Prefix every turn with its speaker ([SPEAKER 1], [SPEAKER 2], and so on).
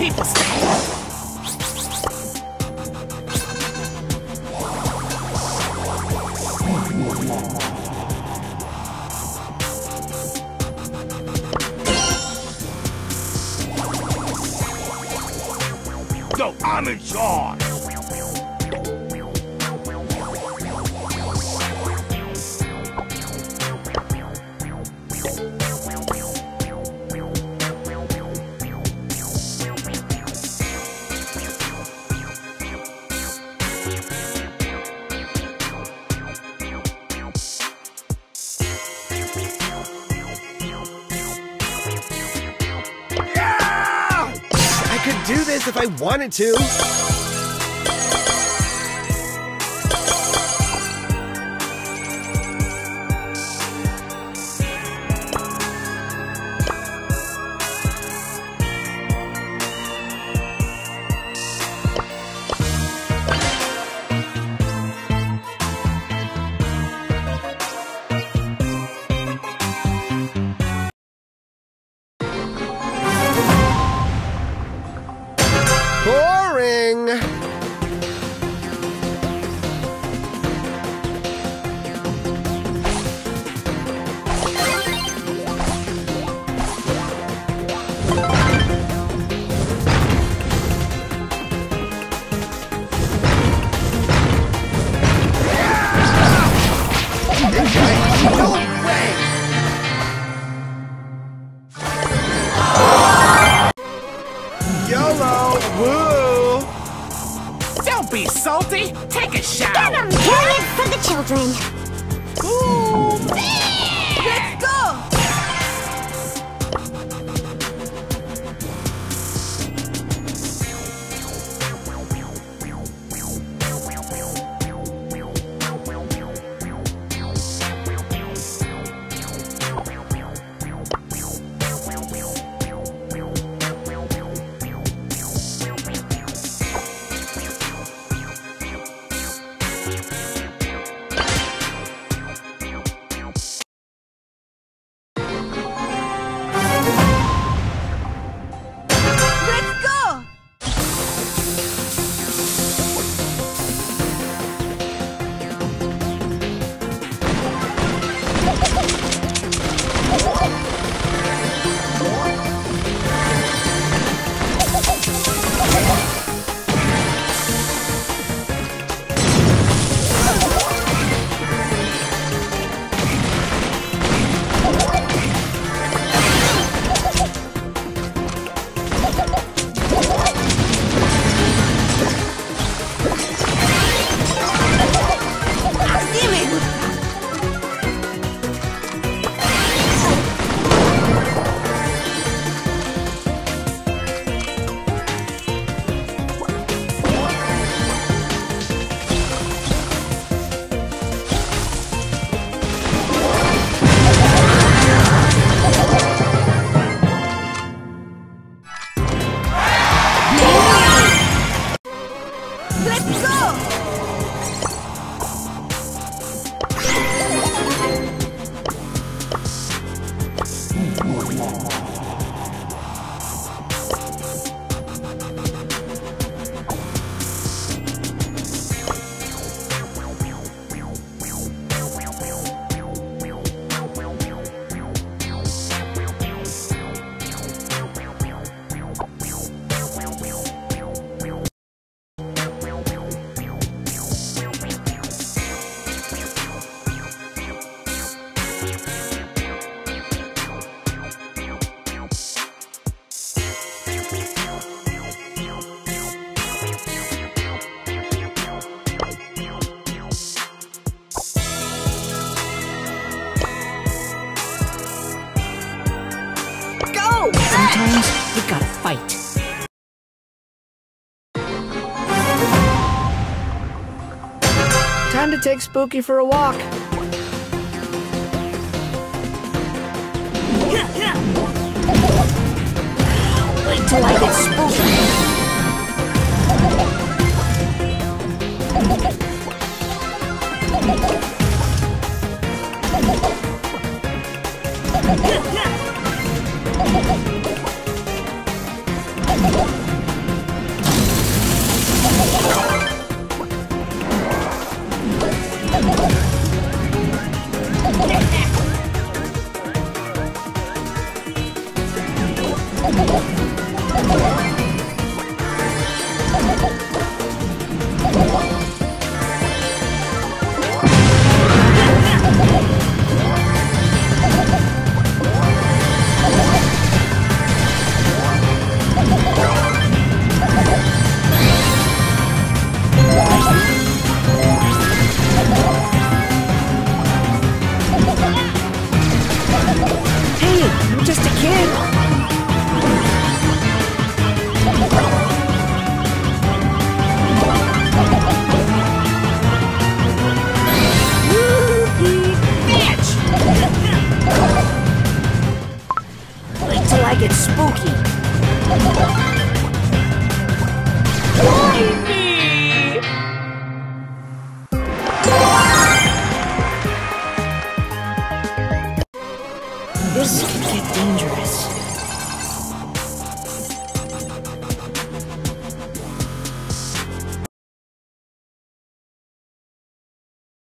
[SPEAKER 1] people stay.
[SPEAKER 2] I'm in charge.
[SPEAKER 3] Could do this if I wanted to. YOLO! Woo!
[SPEAKER 1] Don't be salty. Take a shower.
[SPEAKER 4] Get 'em! Carrot for the children.
[SPEAKER 5] Let's 走。
[SPEAKER 1] Sometimes you gotta fight.
[SPEAKER 6] Time to take Spooky for a walk.
[SPEAKER 1] Wait till I get spooky.
[SPEAKER 6] I get spooky. This could get dangerous.